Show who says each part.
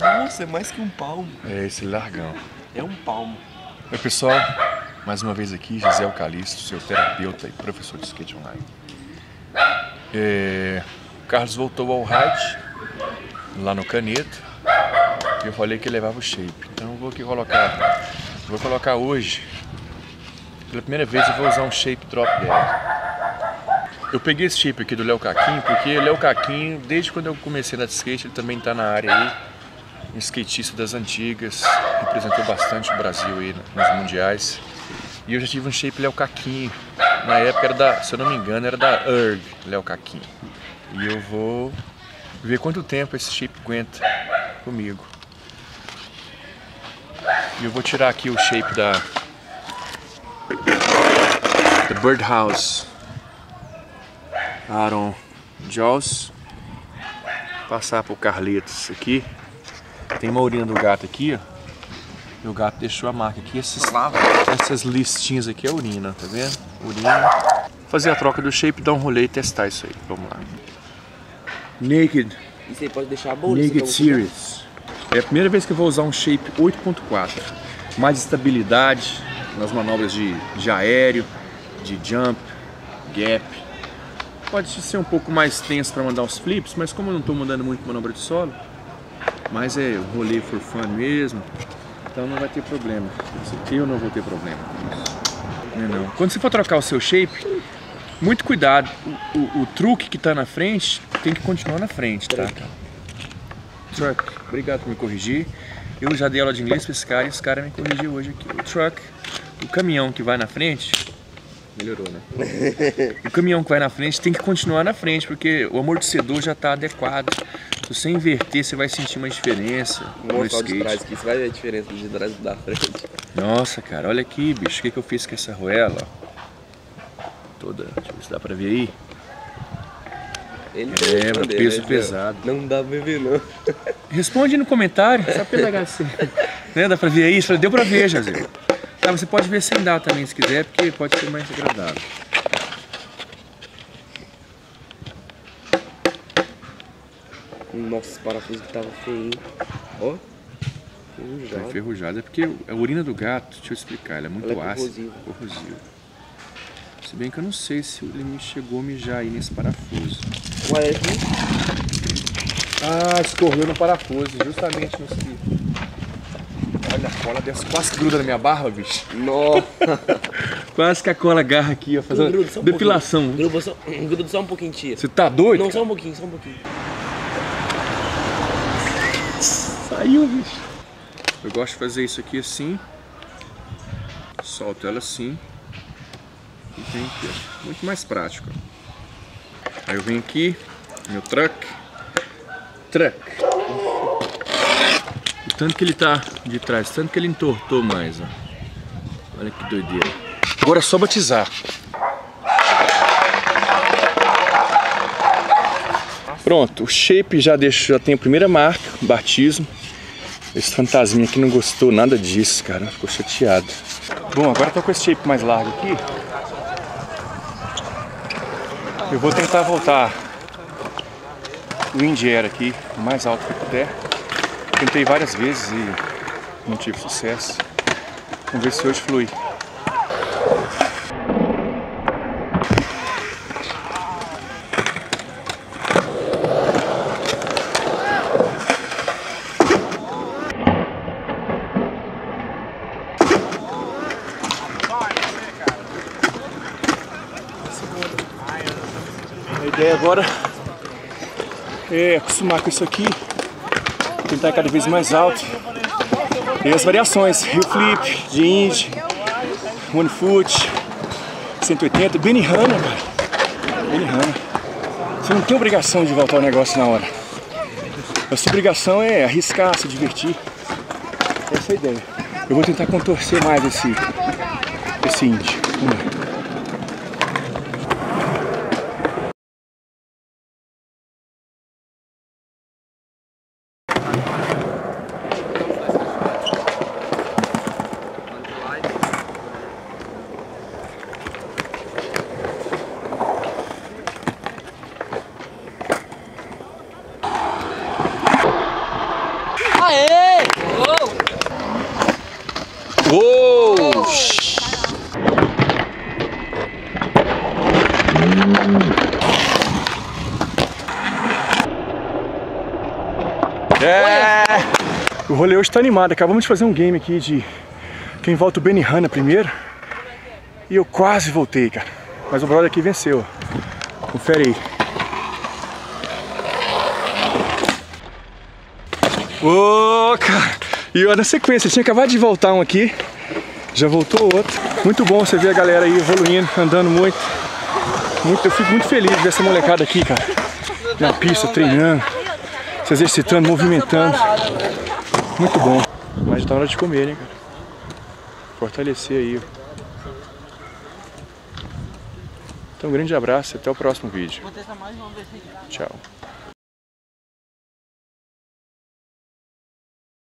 Speaker 1: Nossa, é mais que um palmo.
Speaker 2: É esse largão.
Speaker 1: É um palmo.
Speaker 2: Oi pessoal, mais uma vez aqui, Gisele Calisto, seu terapeuta e professor de skate online. É, o Carlos voltou ao ride, lá no Caneto, e eu falei que levava o shape. Então eu vou aqui colocar, vou colocar hoje, pela primeira vez eu vou usar um shape drop dead. Eu peguei esse shape aqui do Léo Caquinho, porque o Léo Caquinho, desde quando eu comecei na skate, ele também está na área aí, um skatista das antigas, representou bastante o Brasil aí nos mundiais. E eu já tive um shape Léo Caquinho. Na época era da, se eu não me engano, era da URG Léo Caquinho. E eu vou ver quanto tempo esse shape aguenta comigo. E eu vou tirar aqui o shape da, da Birdhouse Aaron Jaws. Passar pro Carlitos aqui. Tem uma urina do gato aqui, ó. E o gato deixou a marca aqui. Esses, essas listinhas aqui é urina, tá vendo? Urina. Fazer a troca do shape, dar um rolê e testar isso aí. Vamos lá. Naked.
Speaker 1: E você pode deixar a bolsa.
Speaker 2: Naked Series. É a primeira vez que eu vou usar um shape 8.4. Mais estabilidade nas manobras de, de aéreo, de jump, gap. Pode ser um pouco mais tenso para mandar os flips, mas como eu não estou mandando muito manobra de solo, mas é rolê for fun mesmo, então não vai ter problema. Eu não vou ter problema. Não, é não. Quando você for trocar o seu shape, muito cuidado. O, o, o truque que está na frente tem que continuar na frente, tá? Truck, obrigado por me corrigir. Eu já dei aula de inglês para esse cara e esse cara me corrigiu hoje aqui. O truck, o caminhão que vai na frente, melhorou, né? o caminhão que vai na frente tem que continuar na frente, porque o amortecedor já está adequado. Se você inverter, você vai sentir uma diferença
Speaker 1: Vou
Speaker 2: no
Speaker 1: mostrar o de trás aqui, você vai ver a diferença de trás e da frente.
Speaker 2: Nossa, cara, olha aqui, bicho. O que, que eu fiz com essa roela? ó? Toda. Deixa eu ver se dá pra ver aí.
Speaker 1: Ele
Speaker 2: É, meu
Speaker 1: dele,
Speaker 2: peso
Speaker 1: né?
Speaker 2: pesado.
Speaker 1: Não dá pra ver, não.
Speaker 2: Responde no comentário, só pelo HC. né? Dá pra ver aí? Deu pra ver, Jazir. Tá, você pode ver sem dar também se quiser, porque pode ser mais agradável.
Speaker 1: Nossa, esse parafuso que tava feio? Ó.
Speaker 2: Tá
Speaker 1: Enferrujado.
Speaker 2: enferrujado. É porque a urina do gato, deixa eu explicar, ela é muito
Speaker 1: Ela é
Speaker 2: ácida.
Speaker 1: corrosiva.
Speaker 2: Se bem que eu não sei se ele me chegou a mijar aí nesse parafuso.
Speaker 1: Olha aqui.
Speaker 2: Ah, escorreu no parafuso, justamente nesse aqui. Olha a cola dessa quase gruda na minha barba, bicho.
Speaker 1: Nossa.
Speaker 2: Quase que a cola agarra aqui, ó, fazendo
Speaker 1: Gruda só um
Speaker 2: depilação.
Speaker 1: Gruda só, gruda só um pouquinho, tia.
Speaker 2: Você tá doido?
Speaker 1: Não, só um pouquinho, só um pouquinho.
Speaker 2: Saiu, bicho. Eu gosto de fazer isso aqui assim. Solto ela assim. E vem aqui, ó. Muito mais prático. Aí eu venho aqui, meu truck. Truck. Tanto que ele tá de trás, tanto que ele entortou mais, ó. Olha que doideira. Agora é só batizar. Pronto, o shape já deixa, já tem a primeira marca, o batismo. Esse fantasminha aqui não gostou nada disso, cara. Ficou chateado. Bom, agora tô com esse shape mais largo aqui. Eu vou tentar voltar o Air aqui, o mais alto que eu puder. Tentei várias vezes e não tive sucesso. Vamos ver se hoje flui. A ideia agora é acostumar com isso aqui, tentar ir cada vez mais alto. E as variações, heel flip, de indie, one foot, 180, Benny Hanna, cara. Benny Hanna. Você não tem obrigação de voltar o negócio na hora. A sua obrigação é arriscar, se divertir. Essa é a ideia. Eu vou tentar contorcer mais esse, esse indie. Vamos lá.
Speaker 3: O rolê hoje tá animado. Acabamos de fazer um game aqui de quem volta o Benihana primeiro. E eu quase voltei, cara. Mas o brother aqui venceu. Confere aí. Ô, cara! E olha na sequência, tinha acabado de voltar um aqui. Já voltou outro. Muito bom você ver a galera aí evoluindo, andando muito. muito eu fico muito feliz de ver essa molecada aqui, cara. Na pista, treinando, se exercitando, movimentando. Muito bom. Mas tá na hora de comer, hein, cara. Fortalecer aí. Então, um grande abraço e até o próximo vídeo. Tchau.